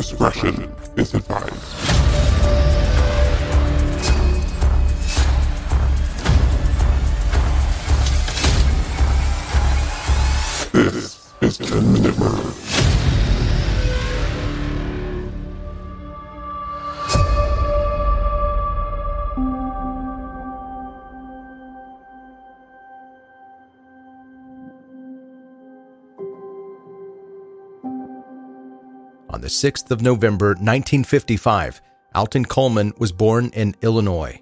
Discretion is advised. This is 10 Minute Murder. On the 6th of November 1955, Alton Coleman was born in Illinois.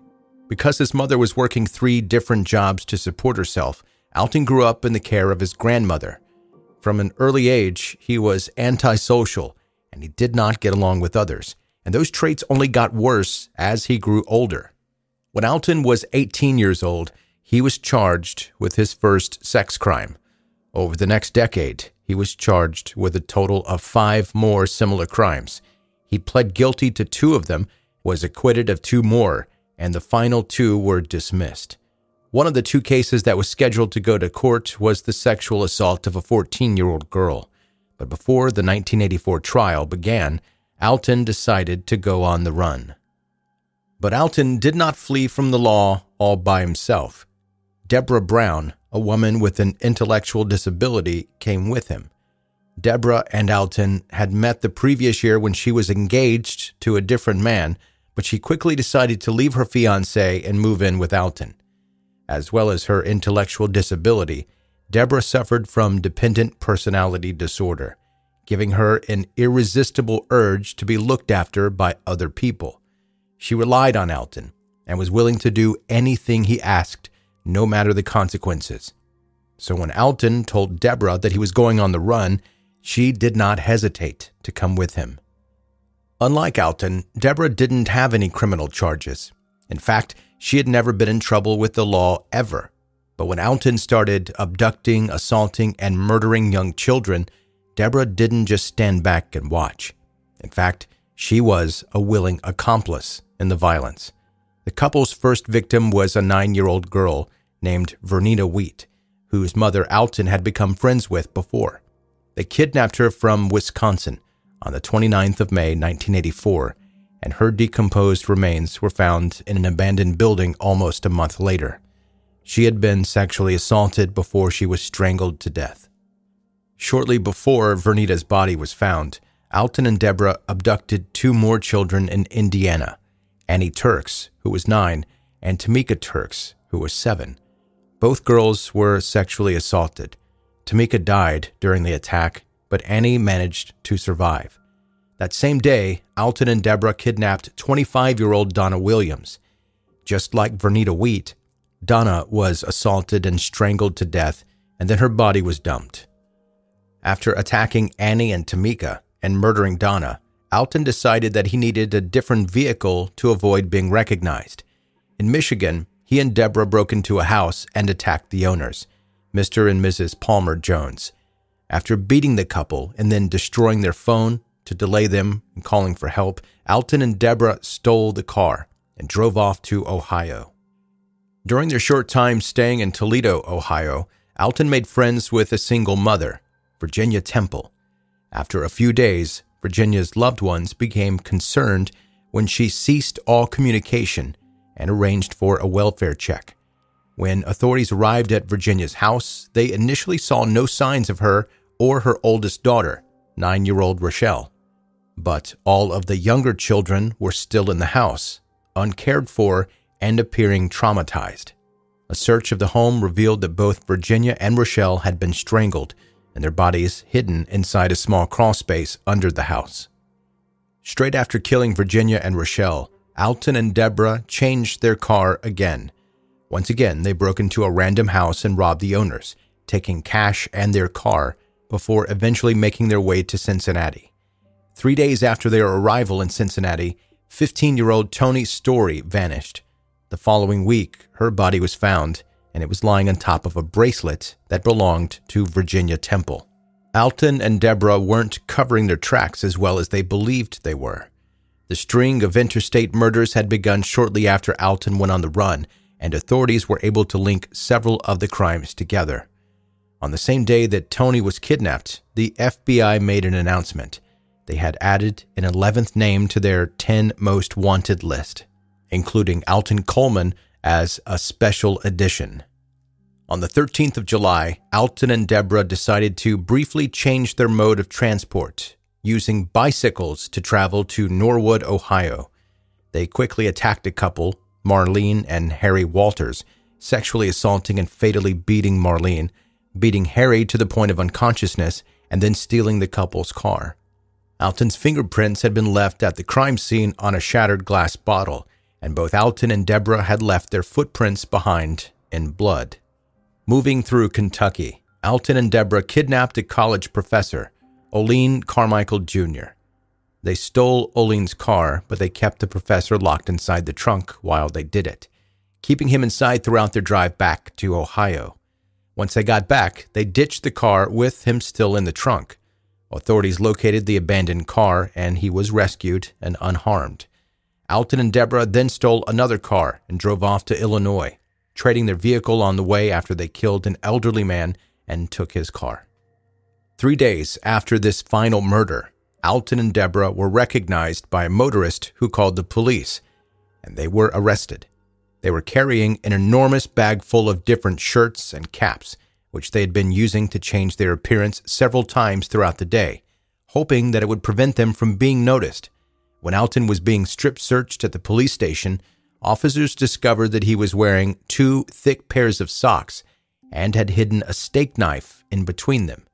Because his mother was working three different jobs to support herself, Alton grew up in the care of his grandmother. From an early age, he was antisocial and he did not get along with others, and those traits only got worse as he grew older. When Alton was 18 years old, he was charged with his first sex crime. Over the next decade, he was charged with a total of five more similar crimes. He pled guilty to two of them, was acquitted of two more, and the final two were dismissed. One of the two cases that was scheduled to go to court was the sexual assault of a 14 year old girl. But before the 1984 trial began, Alton decided to go on the run. But Alton did not flee from the law all by himself. Deborah Brown, a woman with an intellectual disability, came with him. Deborah and Alton had met the previous year when she was engaged to a different man, but she quickly decided to leave her fiance and move in with Alton. As well as her intellectual disability, Deborah suffered from dependent personality disorder, giving her an irresistible urge to be looked after by other people. She relied on Alton and was willing to do anything he asked, no matter the consequences. So when Alton told Deborah that he was going on the run, she did not hesitate to come with him. Unlike Alton, Deborah didn't have any criminal charges. In fact, she had never been in trouble with the law ever. But when Alton started abducting, assaulting, and murdering young children, Deborah didn't just stand back and watch. In fact, she was a willing accomplice in the violence. The couple's first victim was a nine year old girl named Vernita Wheat, whose mother Alton had become friends with before. They kidnapped her from Wisconsin on the 29th of May, 1984, and her decomposed remains were found in an abandoned building almost a month later. She had been sexually assaulted before she was strangled to death. Shortly before Vernita's body was found, Alton and Deborah abducted two more children in Indiana Annie Turks, who was nine, and Tamika Turks, who was seven. Both girls were sexually assaulted. Tamika died during the attack, but Annie managed to survive. That same day, Alton and Deborah kidnapped 25 year old Donna Williams. Just like Vernita Wheat, Donna was assaulted and strangled to death, and then her body was dumped. After attacking Annie and Tamika and murdering Donna, Alton decided that he needed a different vehicle to avoid being recognized. In Michigan, he and Deborah broke into a house and attacked the owners, Mr. and Mrs. Palmer Jones. After beating the couple and then destroying their phone to delay them and calling for help, Alton and Deborah stole the car and drove off to Ohio. During their short time staying in Toledo, Ohio, Alton made friends with a single mother, Virginia Temple. After a few days, Virginia's loved ones became concerned when she ceased all communication and arranged for a welfare check. When authorities arrived at Virginia's house, they initially saw no signs of her or her oldest daughter, nine year old Rochelle. But all of the younger children were still in the house, uncared for and appearing traumatized. A search of the home revealed that both Virginia and Rochelle had been strangled and their bodies hidden inside a small crawl space under the house. Straight after killing Virginia and Rochelle, Alton and Deborah changed their car again. Once again, they broke into a random house and robbed the owners, taking cash and their car before eventually making their way to Cincinnati. Three days after their arrival in Cincinnati, 15 year old Tony Storey vanished. The following week, her body was found, and it was lying on top of a bracelet that belonged to Virginia Temple. Alton and Deborah weren't covering their tracks as well as they believed they were. The string of interstate murders had begun shortly after Alton went on the run, and authorities were able to link several of the crimes together. On the same day that Tony was kidnapped, the FBI made an announcement. they had added an 11th name to their 10 most wanted list, including Alton Coleman as a special edition. On the 13th of July, Alton and Deborah decided to briefly change their mode of transport, using bicycles to travel to Norwood, Ohio. They quickly attacked a couple, Marlene and Harry Walters, sexually assaulting and fatally beating Marlene, beating Harry to the point of unconsciousness, and then stealing the couple's car. Alton's fingerprints had been left at the crime scene on a shattered glass bottle, and both Alton and Deborah had left their footprints behind in blood. Moving through Kentucky, Alton and Deborah kidnapped a college professor, Oline Carmichael Jr. They stole Oline's car, but they kept the professor locked inside the trunk while they did it, keeping him inside throughout their drive back to Ohio. Once they got back, they ditched the car with him still in the trunk. Authorities located the abandoned car and he was rescued and unharmed. Alton and Deborah then stole another car and drove off to Illinois, trading their vehicle on the way after they killed an elderly man and took his car. Three days after this final murder, Alton and Deborah were recognized by a motorist who called the police, and they were arrested. They were carrying an enormous bag full of different shirts and caps, which they had been using to change their appearance several times throughout the day, hoping that it would prevent them from being noticed. When Alton was being strip searched at the police station, officers discovered that he was wearing two thick pairs of socks and had hidden a steak knife in between them.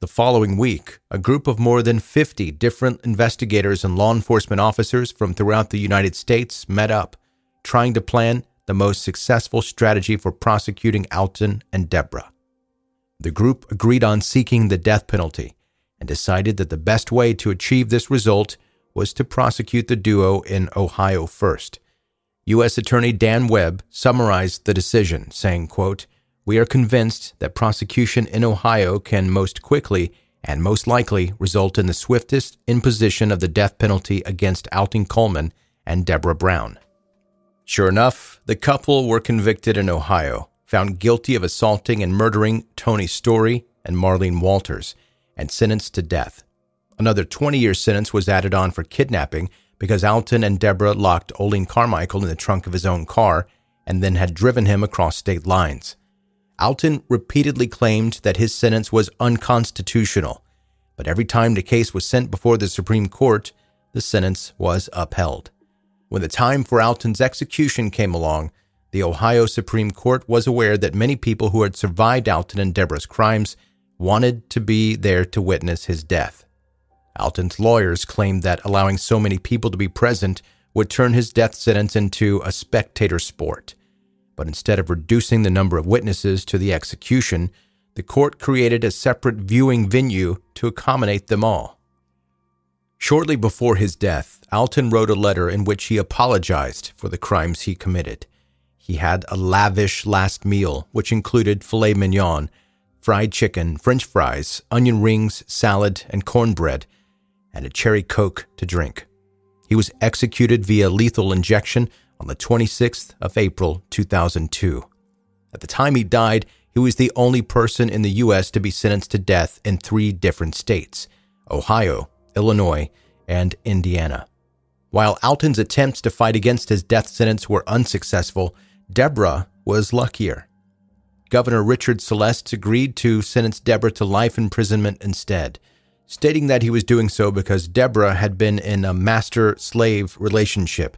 The following week, a group of more than 50 different investigators and law enforcement officers from throughout the United States met up, trying to plan the most successful strategy for prosecuting Alton and Deborah. The group agreed on seeking the death penalty and decided that the best way to achieve this result was to prosecute the duo in Ohio first. U.S. Attorney Dan Webb summarized the decision, saying, quote, we are convinced that prosecution in Ohio can most quickly and most likely result in the swiftest imposition of the death penalty against Alton Coleman and Deborah Brown. Sure enough, the couple were convicted in Ohio, found guilty of assaulting and murdering Tony Storey and Marlene Walters, and sentenced to death. Another 20 year sentence was added on for kidnapping because Alton and Deborah locked Oline Carmichael in the trunk of his own car and then had driven him across state lines. Alton repeatedly claimed that his sentence was unconstitutional, but every time the case was sent before the Supreme Court, the sentence was upheld. When the time for Alton's execution came along, the Ohio Supreme Court was aware that many people who had survived Alton and Deborah's crimes wanted to be there to witness his death. Alton's lawyers claimed that allowing so many people to be present would turn his death sentence into a spectator sport. But instead of reducing the number of witnesses to the execution, the court created a separate viewing venue to accommodate them all. Shortly before his death, Alton wrote a letter in which he apologized for the crimes he committed. He had a lavish last meal, which included filet mignon, fried chicken, french fries, onion rings, salad, and cornbread, and a cherry coke to drink. He was executed via lethal injection on the 26th of April 2002. At the time he died, he was the only person in the U.S. to be sentenced to death in three different states Ohio, Illinois, and Indiana. While Alton's attempts to fight against his death sentence were unsuccessful, Deborah was luckier. Governor Richard Celeste agreed to sentence Deborah to life imprisonment instead, stating that he was doing so because Deborah had been in a master slave relationship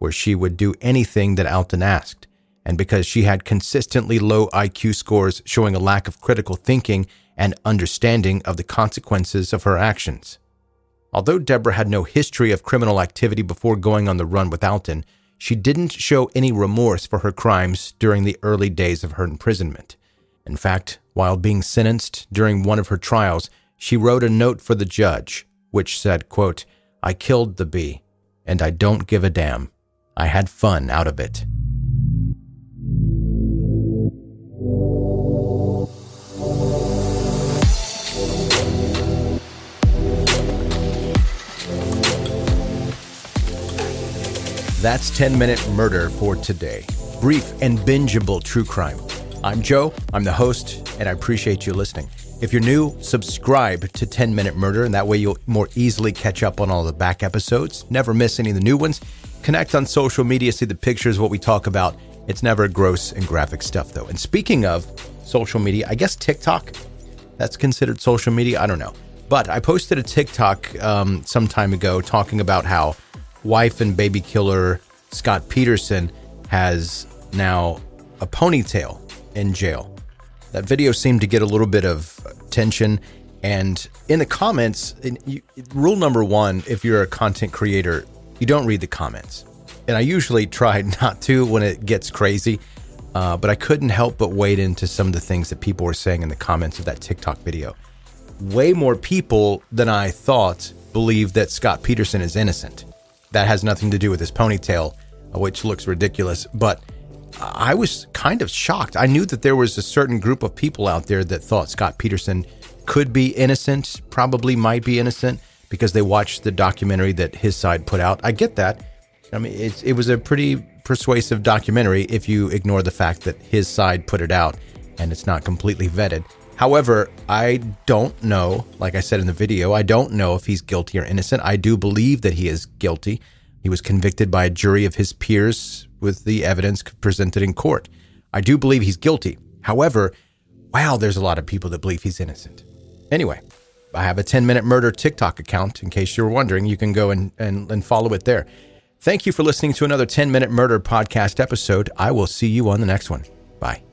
where she would do anything that Alton asked, and because she had consistently low IQ scores showing a lack of critical thinking and understanding of the consequences of her actions. Although Deborah had no history of criminal activity before going on the run with Alton, she didn't show any remorse for her crimes during the early days of her imprisonment. In fact, while being sentenced during one of her trials, she wrote a note for the judge, which said, quote, I killed the bee, and I don't give a damn. I had fun out of it. That's 10 Minute Murder for today. Brief and bingeable true crime. I'm Joe, I'm the host, and I appreciate you listening. If you're new, subscribe to 10 Minute Murder, and that way you'll more easily catch up on all the back episodes. Never miss any of the new ones. Connect on social media, see the pictures, what we talk about. It's never gross and graphic stuff, though. And speaking of social media, I guess TikTok, that's considered social media. I don't know. But I posted a TikTok um, some time ago talking about how wife and baby killer Scott Peterson has now a ponytail in jail. That video seemed to get a little bit of tension. And in the comments, in, you, rule number one if you're a content creator, you don't read the comments. And I usually try not to when it gets crazy, uh, but I couldn't help but wade into some of the things that people were saying in the comments of that TikTok video. Way more people than I thought believe that Scott Peterson is innocent. That has nothing to do with his ponytail, uh, which looks ridiculous, but I was kind of shocked. I knew that there was a certain group of people out there that thought Scott Peterson could be innocent, probably might be innocent because they watched the documentary that his side put out. I get that. I mean, it, it was a pretty persuasive documentary if you ignore the fact that his side put it out and it's not completely vetted. However, I don't know, like I said in the video, I don't know if he's guilty or innocent. I do believe that he is guilty. He was convicted by a jury of his peers with the evidence presented in court. I do believe he's guilty. However, wow, there's a lot of people that believe he's innocent. Anyway, I have a 10 minute murder TikTok account. In case you were wondering, you can go and, and, and follow it there. Thank you for listening to another 10 minute murder podcast episode. I will see you on the next one. Bye.